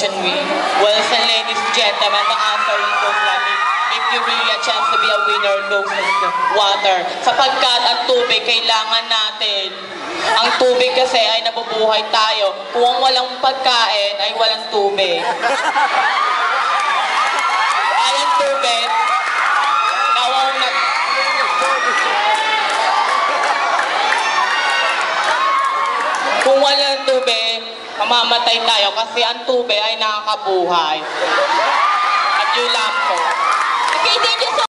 question we. Well, and ladies and gentlemen, the answer is goes this. If you really a chance to be a winner, goes water. Sapagkat ang tubig kailangan natin. Ang tubig kasi ay nabubuhay tayo. Kung walang pagkain, ay walang tubig. Ay tubig, nawang nag... Kung walang tubig, mamamatay tayo kasi ang tubig ay nakakabuhay. At yun lang po. Okay, thank you so